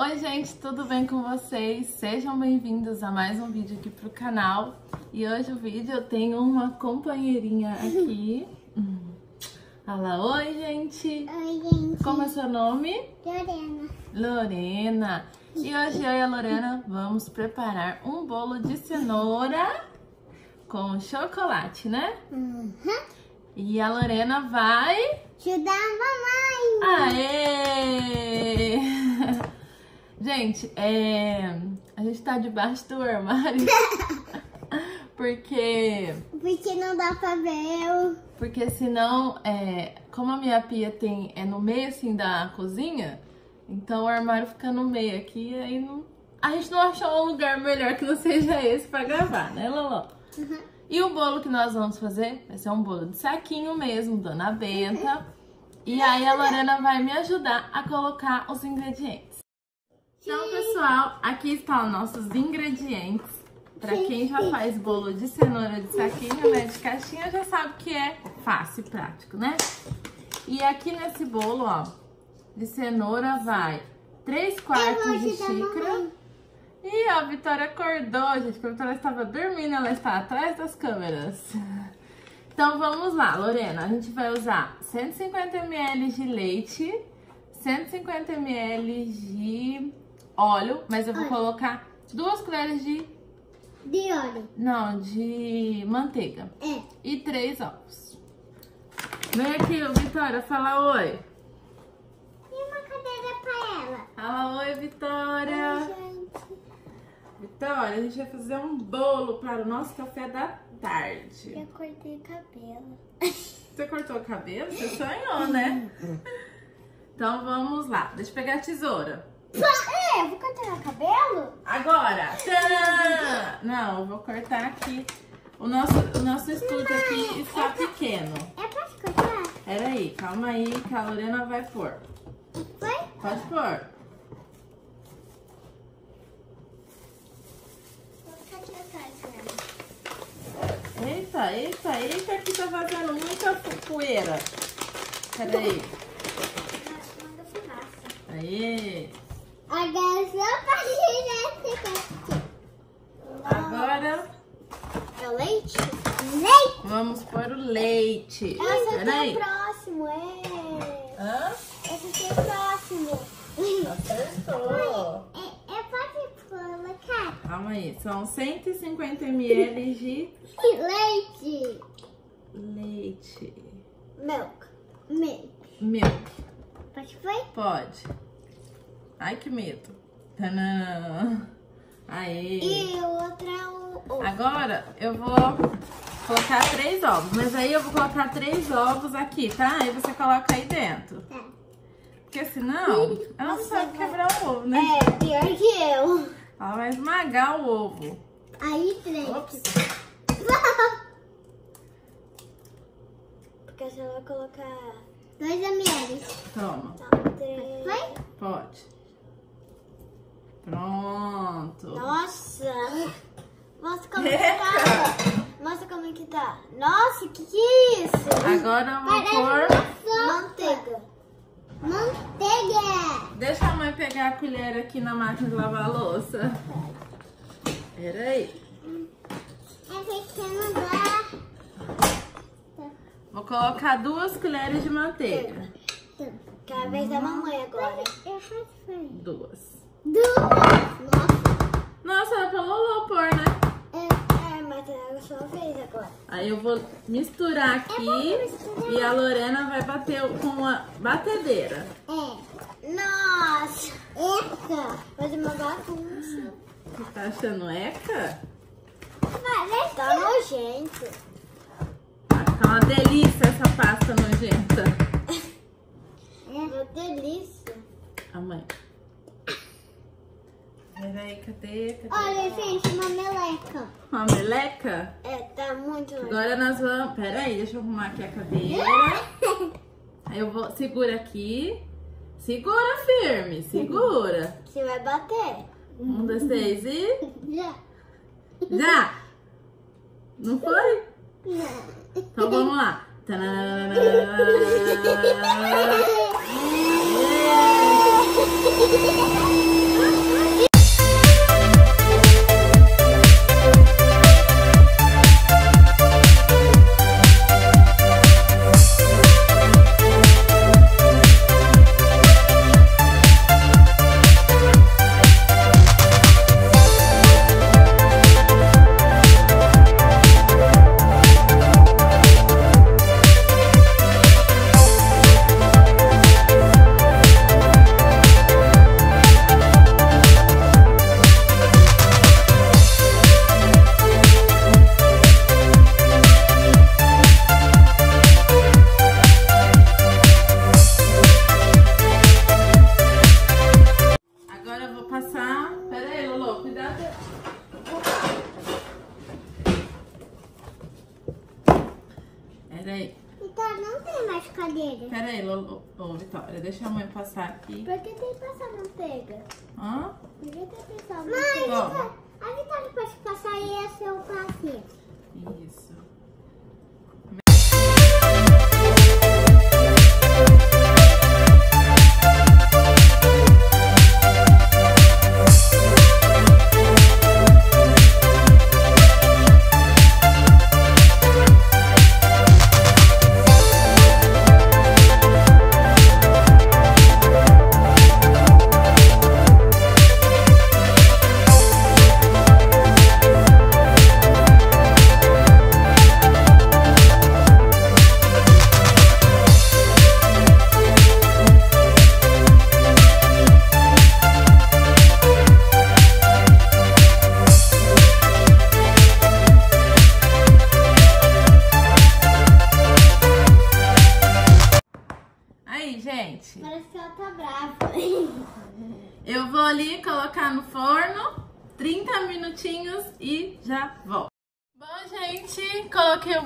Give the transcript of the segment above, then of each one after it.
Oi gente, tudo bem com vocês? Sejam bem-vindos a mais um vídeo aqui pro canal. E hoje o vídeo eu tenho uma companheirinha aqui. Fala oi, gente! Oi, gente. Como é seu nome? Lorena. Lorena. E hoje eu e a Lorena vamos preparar um bolo de cenoura com chocolate, né? Uhum. E a Lorena vai... Ajudar a mamãe. Aê! Gente, é... a gente tá debaixo do armário porque Porque não dá pra ver o... porque senão é... como a minha pia tem é no meio assim da cozinha, então o armário fica no meio aqui e aí não a gente não achou um lugar melhor que não seja esse pra gravar, né, Lolo? Uhum. E o bolo que nós vamos fazer vai ser um bolo de saquinho mesmo, Dona Benta. E aí a Lorena vai me ajudar a colocar os ingredientes. Então, pessoal, aqui estão os nossos ingredientes. Pra quem já faz bolo de cenoura de saquinho, né, de caixinha, já sabe que é fácil e prático, né? E aqui nesse bolo, ó, de cenoura vai 3 quartos de xícara. Ih, a Vitória acordou, gente, porque a Vitória estava dormindo, ela está atrás das câmeras. Então vamos lá, Lorena, a gente vai usar 150 ml de leite, 150 ml de óleo, mas eu vou Óleo. colocar duas colheres de, De óleo. não, de manteiga É. e três ovos. Vem aqui, Vitória, fala oi. E uma cadeira pra ela. Fala oi, Vitória. Oi, gente. Vitória, a gente vai fazer um bolo para o nosso café da tarde. Eu cortei o cabelo. Você cortou o cabelo? Você sonhou, né? Então vamos lá. Deixa eu pegar a tesoura. É, eu vou cortar o cabelo? Agora! Tcharam! Não, eu vou cortar aqui. O nosso, o nosso estúdio aqui está pequeno. É pra cortar? Pera aí, calma aí que a Lorena vai pôr. Foi? Pode pôr. Né? Eita, eita, eita, aqui tá fazendo muita poeira. Pera aí. Agora só pra tirar esse aqui. Agora É o leite? Leite! vamos pôr o leite. Essa aqui é próximo, é. Hã? Esse aqui é o próximo. Acertou. É, é pode colocar Calma aí, são 150 ml de leite. leite. Milk. Milk. Milk. Pode foi? Pode. Ai, que medo. Tanã. Aí. E o outro é o. Agora eu vou colocar três ovos, mas aí eu vou colocar três ovos aqui, tá? Aí você coloca aí dentro. Tá. Porque senão, ela não sabe vai- quebrar o ovo, né? É, pior que eu. Ela vai esmagar o ovo. Aí três. Ops. Porque você vai colocar. Dois ml. Toma. Tá, três. Foi? Pode. Pronto. Nossa! Mostra como que Eca! tá. Mostra como é que tá. Nossa, que que é isso? Agora eu vou pôr. Manteiga. Manteiga! Deixa a mãe pegar a colher aqui na máquina de lavar a louça. Peraí. É pequeno da... Vou colocar duas colheres de manteiga. Que é a vez da mamãe agora. Eu Duas. Nossa, era pra Lolo pôr, né? É, é, mas é a sua vez agora. Aí eu vou misturar aqui e a Lorena vai bater com a batedeira. É. Nossa! Eca! Fazer uma bagunça. Você tá achando eca? Vai, tá nojento. Vai ficar uma delícia essa pasta nojenta. É. Uma delícia. A mãe. Peraí, cadê? cadê? Olha, gente, uma meleca. Uma meleca? É, tá muito legal. Agora nós vamos. Pera aí, deixa eu arrumar aqui a cadeira. Aí eu vou. Segura aqui. Segura firme, segura. Você vai bater. Um, dois, três e. Já. Já! Não foi? Não. Então vamos lá. Tananana. passar aqui. Por que tem que passar manteiga? Hã? Por que tem que passar manteiga? Toma.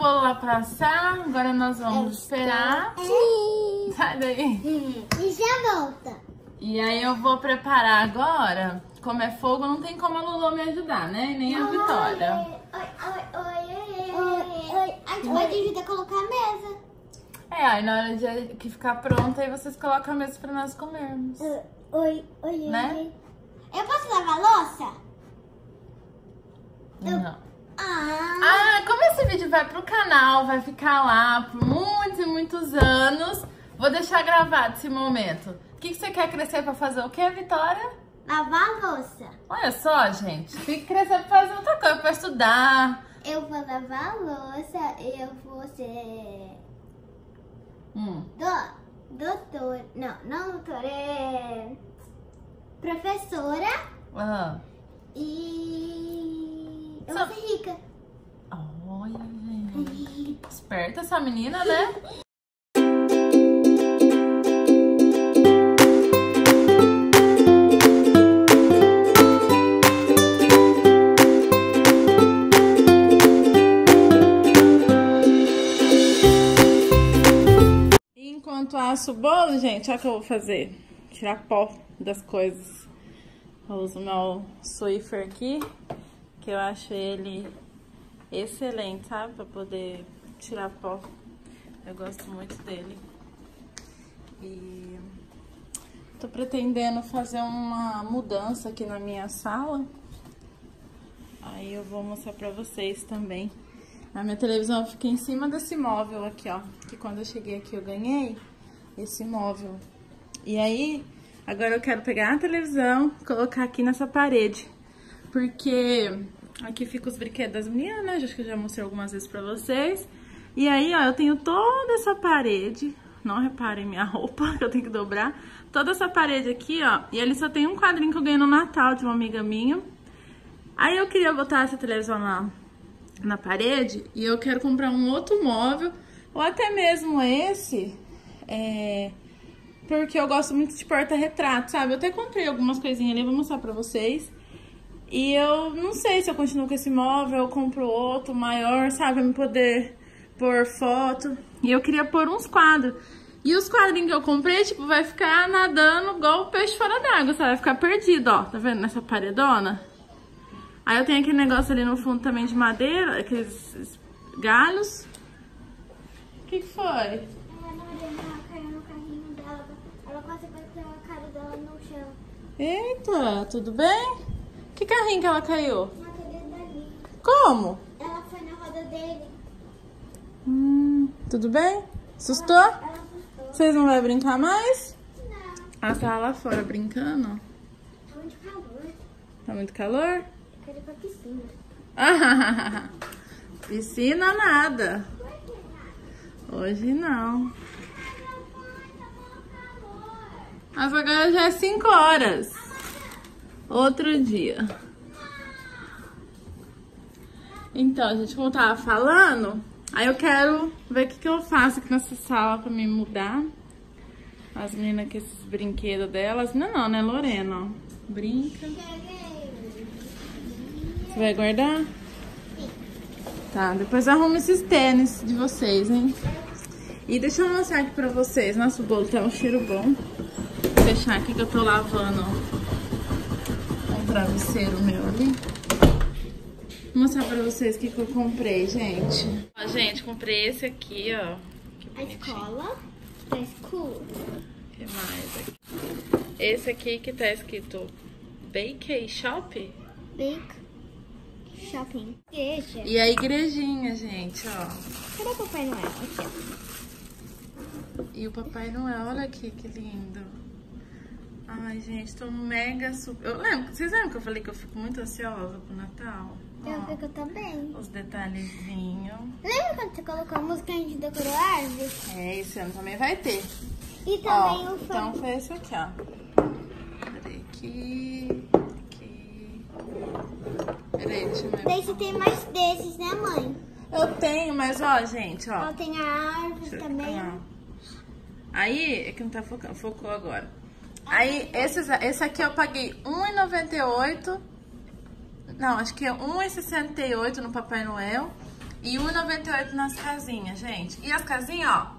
Bolo lá pra assar. Agora nós vamos esperar. Sai daí. E já volta. E aí eu vou preparar agora. Como é fogo, não tem como a Lulu me ajudar, né? Nem a Vitória. Oi, oi, oi, oi, oi. A gente pode ajudar a colocar a mesa. É, aí na hora de que ficar pronta, aí vocês colocam a mesa pra nós comermos. Oi, oi, oi. Né? Eu posso lavar a louça? Não. Ah. Ah, como esse vídeo vai pro canal, vai ficar lá por muitos e muitos anos, vou deixar gravado esse momento. O que, que você quer crescer pra fazer o quê, Vitória? Lavar a louça. Olha só, gente, tem que crescer pra fazer outra coisa, pra estudar. Eu vou lavar a louça e eu vou ser... Hum. Do, doutor... Não, não doutor, é... Professora Ah. e... Só- rica. Olha, gente. Esperta essa menina, né? Enquanto asso o bolo, gente, olha o que eu vou fazer. Tirar pó das coisas. Eu uso o meu Swiffer aqui, que eu acho ele excelente, sabe? Pra poder tirar pó. Eu gosto muito dele. E tô pretendendo fazer uma mudança aqui na minha sala. Aí eu vou mostrar pra vocês também. A minha televisão fica em cima desse móvel aqui, ó. Que quando eu cheguei aqui eu ganhei esse móvel. E aí, agora eu quero pegar a televisão colocar aqui nessa parede. Porque aqui fica os brinquedos das meninas, né? Acho que eu já mostrei algumas vezes pra vocês. E aí, ó, eu tenho toda essa parede. Não reparem minha roupa, que eu tenho que dobrar. Toda essa parede aqui, ó. E ali só tem um quadrinho que eu ganhei no Natal de uma amiga minha. Aí eu queria botar essa televisão na, na parede e eu quero comprar um outro móvel, ou até mesmo esse, é, porque eu gosto muito de porta-retrato, sabe? Eu até comprei algumas coisinhas ali, vou mostrar pra vocês. E eu não sei se eu continuo com esse móvel, eu compro outro maior, sabe? Pra me poder pôr foto. E eu queria pôr uns quadros. E os quadrinhos que eu comprei, tipo, vai ficar nadando igual o peixe fora d'água, sabe? Vai ficar perdido, ó. Tá vendo nessa paredona? Aí eu tenho aquele negócio ali no fundo também de madeira, aqueles galhos. O que, que foi? A Mariana caiu no carrinho dela. Ela quase bateu a cara dela no chão. Eita, tudo bem? Que carrinho que ela caiu? Naquele dali. Como? Ela foi na roda dele. Hum, tudo bem? Assustou? Ela assustou. Vocês não vão brincar mais? Não, Ah, tá lá fora brincando. tá muito calor. Tá muito calor? Eu quero ir pra piscina. Piscina nada. Hoje não. Mas agora já é 5 horas. Outro dia. Então, gente, como eu tava falando, aí eu quero ver o que, que eu faço aqui nessa sala pra me mudar. As meninas com esses brinquedos delas. Não, não, né, Lorena? ó. Brinca. Você vai guardar? Tá, depois arruma esses tênis de vocês, hein? E deixa eu mostrar aqui pra vocês. Nosso bolo tá um cheiro bom. Vou fechar aqui que eu tô lavando um travesseiro meu ali. Vou mostrar pra vocês o que, que eu comprei, gente. Ó, gente, comprei esse aqui, ó. Que A escola da school. O que mais aqui? Esse aqui que tá escrito Bake Shop. Big Shopping. Igreja. E a igrejinha, gente, ó. Cadê o Papai Noel? Aqui, ó. E o Papai Noel, olha aqui que lindo. Ai, gente, tô mega super. Eu lembro, vocês lembram que eu falei que eu fico muito ansiosa pro Natal? Eu Ó, fico também. os detalhezinhos. Lembra quando você colocou a música e a gente decorou a árvore? É, esse ano também vai ter. E também Ó, o então fã. foi esse aqui, ó. Peraí, aqui, aqui. Peraí, deixa eu ver. Daí você tem mais desses, né, mãe? Eu tenho, mas ó, gente, ó. Ela tem a árvore também. Aí, é que não tá focando, focou agora. Aí, esses, esse aqui eu paguei R$1,98. Não, acho que é R$1,68 no Papai Noel. E R$1,98 nas casinhas, gente. E as casinhas, ó,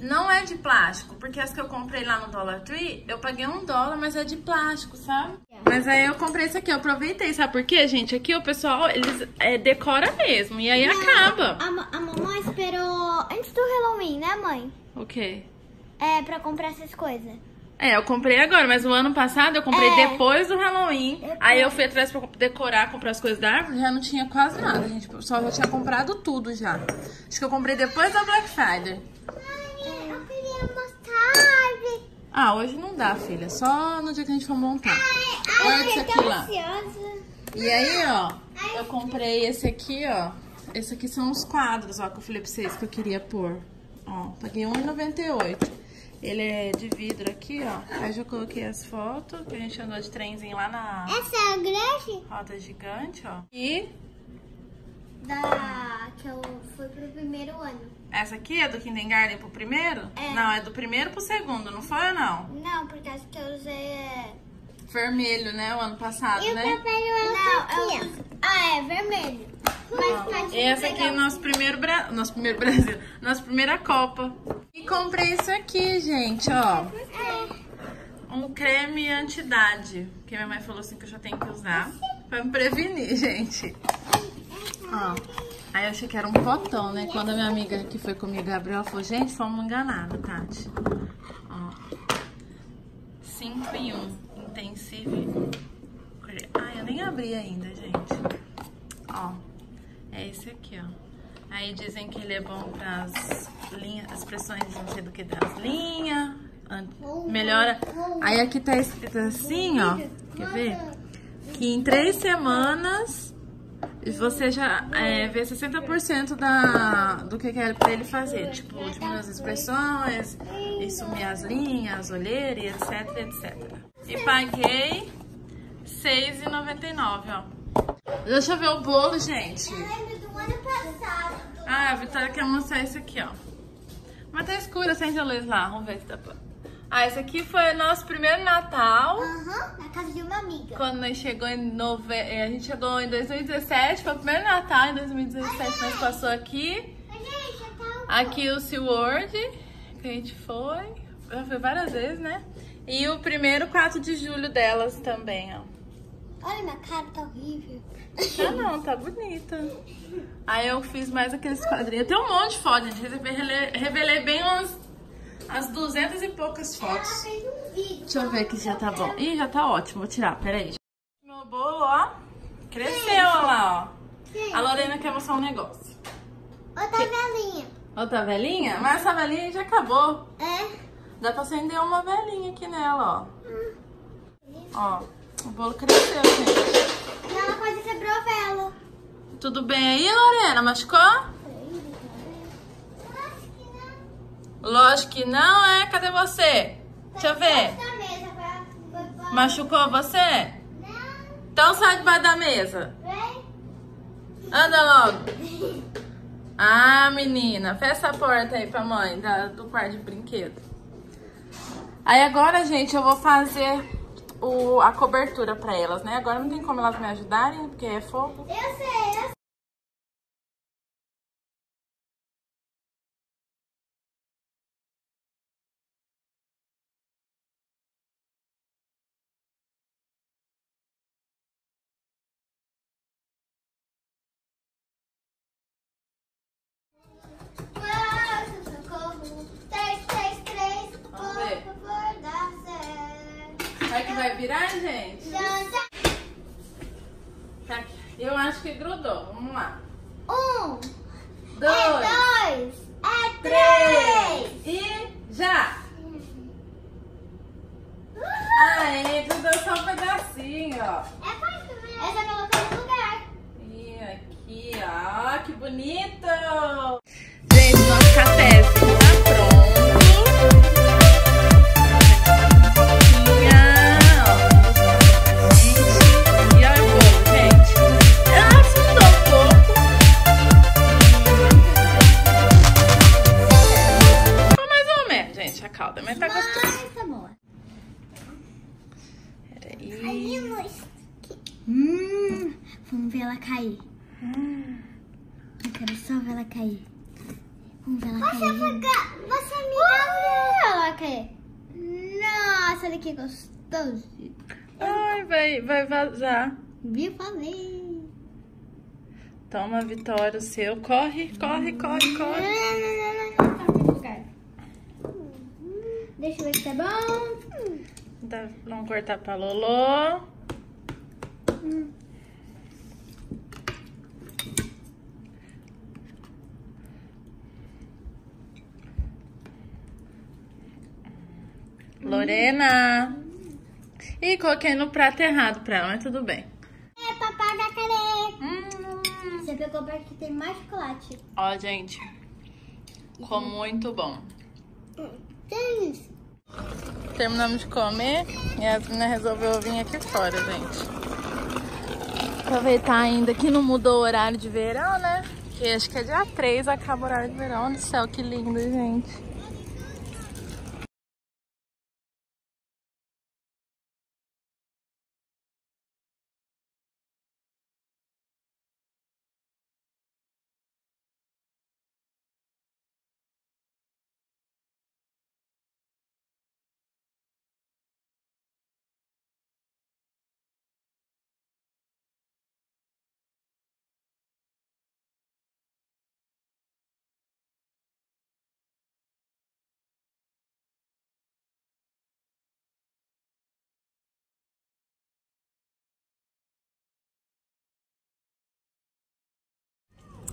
não é de plástico. Porque as que eu comprei lá no Dollar Tree, eu paguei um dólar, mas é de plástico, sabe? Mas aí eu comprei esse aqui, eu aproveitei. Sabe por quê, gente? Aqui o pessoal, eles é, decora mesmo. E aí acaba. A, a mamãe esperou antes do Halloween, né, mãe? O quê? É, pra comprar essas coisas. É, eu comprei agora, mas o ano passado eu comprei É. depois do Halloween. Depois. Aí eu fui atrás pra decorar, comprar as coisas da árvore, já não tinha quase nada, gente. Só já tinha comprado tudo já. Acho que eu comprei depois da Black Friday. Eu queria mostrar. Ah, hoje não dá, filha. Só no dia que a gente for montar. Olha isso aqui lá. ansiosa. E aí, ó, eu comprei esse aqui, ó. Esse aqui são os quadros, ó, que eu falei pra vocês que eu queria pôr. Ó, paguei R$1,98. Ele é de vidro aqui, ó. Aí já coloquei as fotos, que a gente andou de trenzinho lá na Essa é a igreja roda gigante, ó. E da que eu fui pro primeiro ano. essa aqui é do Kindergarten pro primeiro? É. Não, é do primeiro pro segundo, não foi ou não? Não, por causa que eu usei. é, Vermelho, né? O ano passado, né? Noel não, eu Ah, é vermelho. Mas, mas Esse aqui é nosso primeiro, Bra... nosso primeiro Brasil, nossa primeira Copa. E comprei isso aqui, gente, ó. Um creme anti-idade. Que minha mãe falou assim que eu já tenho que usar. Pra me prevenir, gente. Ó. Aí eu achei que era um potão, né? Quando a minha amiga que foi comigo, Gabriela, falou, gente, fomos enganados, Tati. Ó. 5 em 1. Intensive. Ai, eu nem abri ainda, gente. Ó. É esse aqui, ó. Aí dizem que ele é bom para as linhas, as pressões, não sei do que das linhas. Melhora. Aí aqui tá escrito assim, ó. Quer ver? Que em três semanas você já é, vê 60% da, do que é pra ele fazer. Tipo, diminuir as expressões, e sumir as linhas, as e etc, etc. E paguei R$6,99, ó. Deixa eu ver o bolo, gente. Ah, a Vitória quer mostrar esse aqui, ó. Mas tá escuro, acende a luz lá. Vamos ver se dá pra... Ah, esse aqui foi nosso primeiro Natal. Aham, na casa de uma amiga. Quando nós chegou em nove... eh, A gente chegou em 2017. Foi o primeiro Natal em 2017 nós passou aqui. Tá. Aqui o SeaWorld, que a gente foi. Já foi várias vezes, né? E o primeiro 4 de julho delas também, ó. Olha, minha cara tá horrível. Ah, não, tá bonita. Aí eu fiz mais aqueles quadrinhos. Tem um monte de fotos, gente. Revelei, revelei bem umas, as duzentas e poucas fotos. vídeo. Deixa eu ver aqui se já tá bom. Ih, já tá ótimo. Vou tirar, peraí. Meu bolo, ó, cresceu, ó lá, ó. A Lorena quer mostrar um negócio. outra velhinha. Outra velhinha? Mas essa velhinha já acabou. É? Dá pra acender uma velhinha aqui nela, ó. Ó, o bolo cresceu, gente. Ela quase quebrou a vela. Tudo bem aí, Lorena? Machucou? Lógico que não, é? Cadê você? Deixa eu ver. Machucou você? Não, Então sai debaixo da mesa. vem. Anda logo. Ah, menina, fecha a porta aí pra mãe da- do quarto de brinquedo. Aí agora, gente, eu vou fazer o, a cobertura pra elas, né? Agora não tem como elas me ajudarem, porque é fogo. Eu sei, virar, gente? Tá, eu acho que grudou. Vamos lá. Um, Dois, é dois, é três. três e já! Aê, grudou só um pedacinho, ó. É fácil, né? É só colocar no lugar. E aqui, ó, que bonito! Mas tá gostoso. Tá boa. Peraí. Hum, vamos ver ela cair. Eu quero só ver ela cair. Vamos ver ela cair. Você, você me dá ela cair. Nossa, olha que gostoso. Ai, vai, vai vazar. Viu? Falei. Toma, Vitória, o seu. Corre, corre, corre, corre. Não, não, não, não, não. Tá no lugar. Deixa eu ver se tá bom. Dá- Vamos cortar pra Lolô. Lorena. Ih, coloquei no prato errado pra ela, mas tudo bem. É, papai da. Hum. Você pegou para que tem mais chocolate. Ó, gente. Ficou muito bom. Tem isso. Terminamos de comer e a Yasmina resolveu vir aqui fora, gente. Aproveitar ainda que não mudou o horário de verão, né? Que acho que é dia 3 acaba o horário de verão. Olha o céu, que lindo, gente.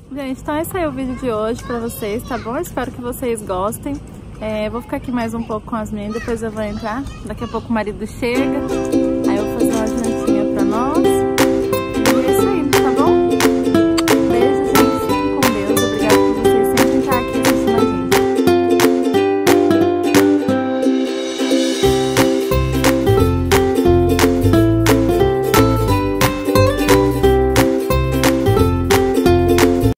Gente, então é esse aí é o vídeo de hoje pra vocês, tá bom? Espero que vocês gostem. É, vou ficar aqui mais um pouco com as meninas, depois eu vou entrar. Daqui a pouco o marido chega, aí eu vou fazer uma jantinha pra nós.